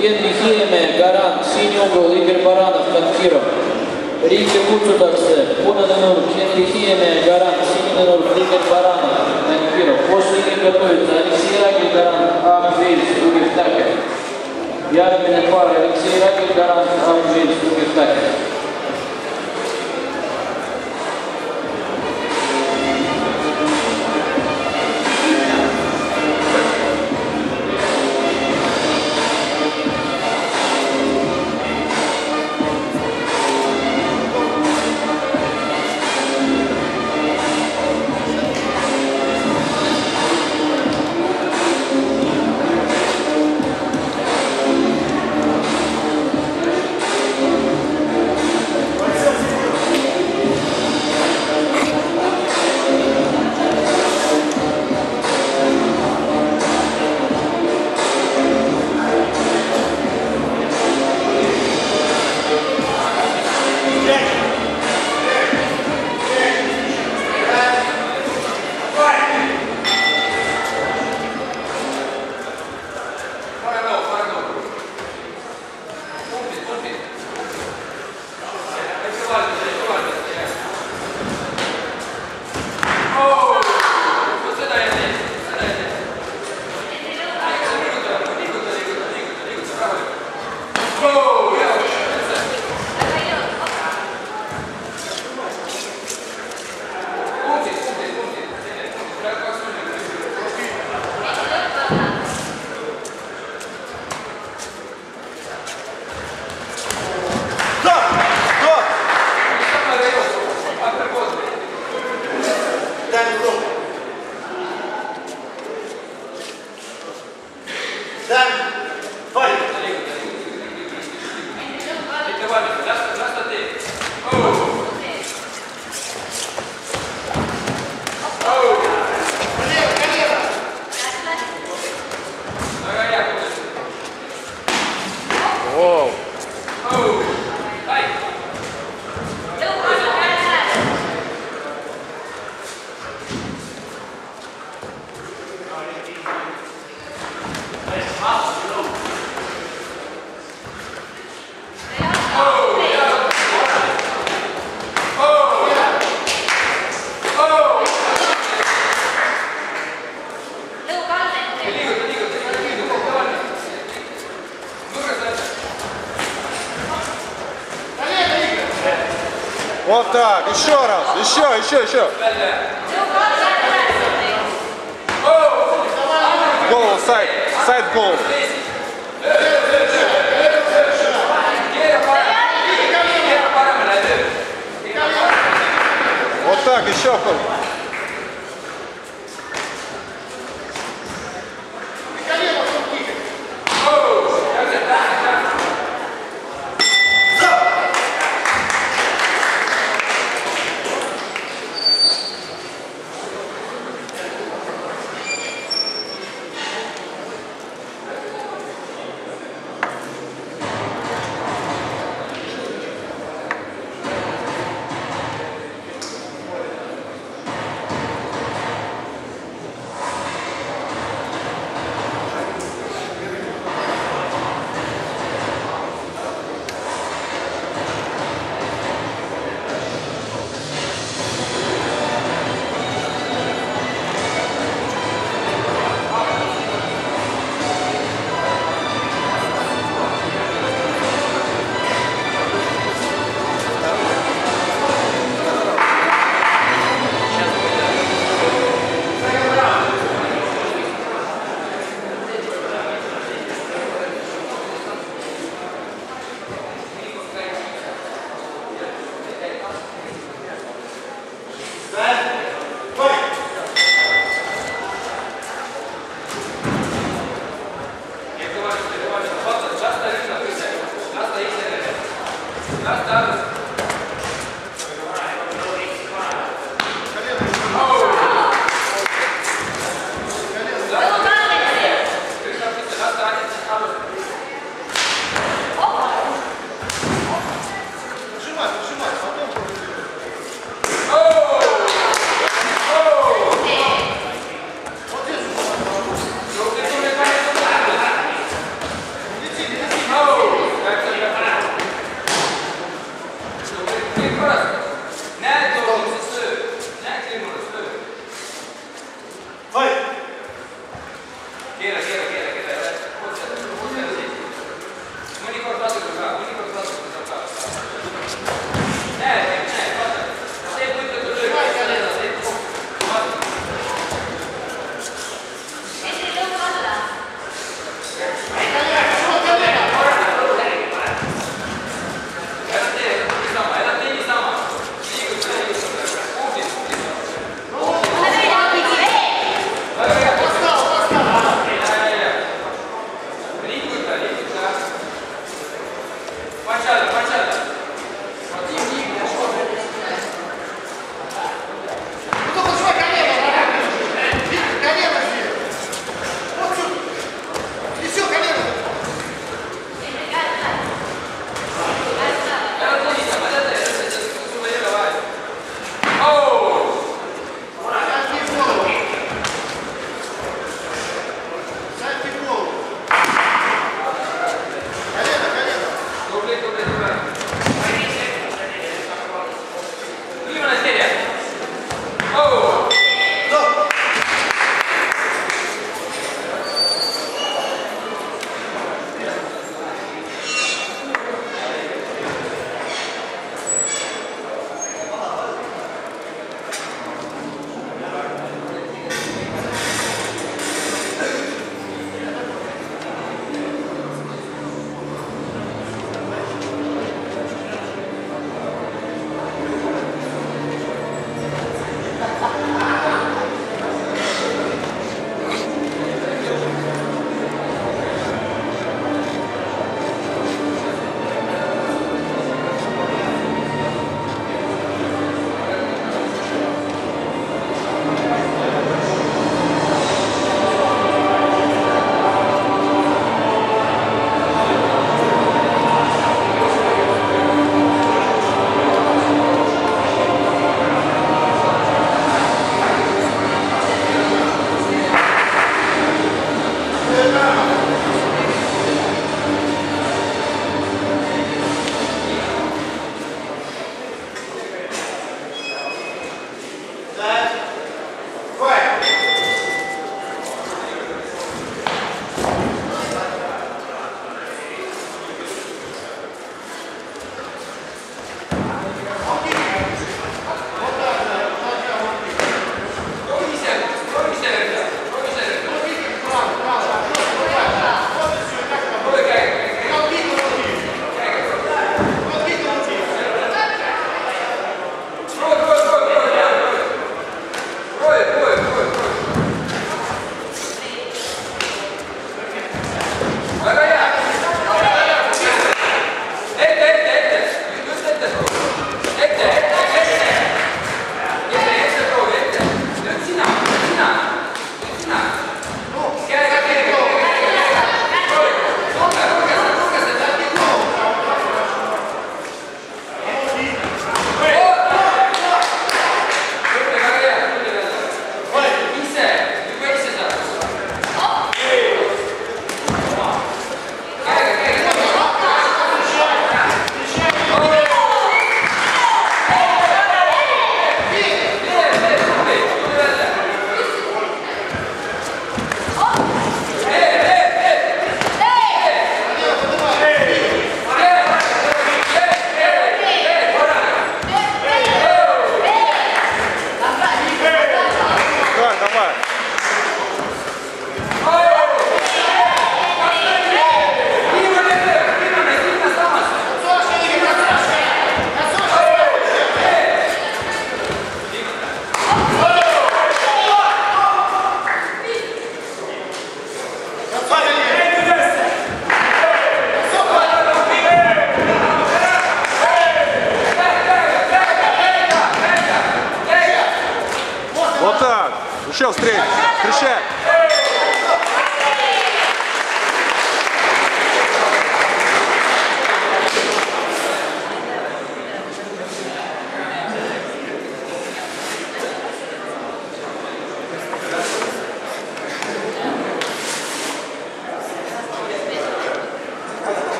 Генри Хиеме, Гарант, синий угол, Игорь Баранов, Танкиров. Ринге Куцудаксе, Пунананур, Генри Хиеме, Гарант, синий нанур, Игорь Баранов, Танкиров. После ринга готовится Алексей Рагель, Гарант, Амвильс, Угев Такер. Ярмина пара, Алексей Рагель, Гарант, Амвильс, Угев Вот так, еще раз, еще, еще, еще. Голову, сайд, сайд голову. Вот так, еще That's, that is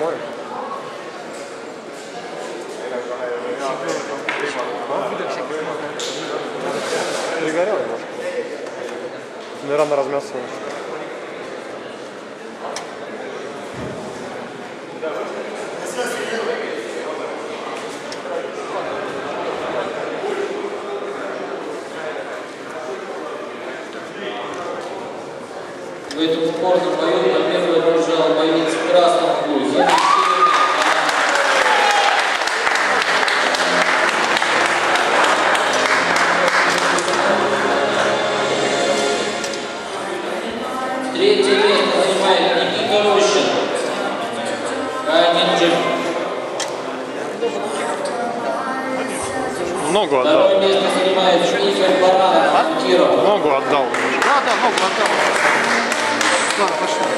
Посмотрим. Перегорел немножко. Наверное, размялся. В этом упорном бою Ногу отдал. Да, да, ногу отдал. Ладно, пошли.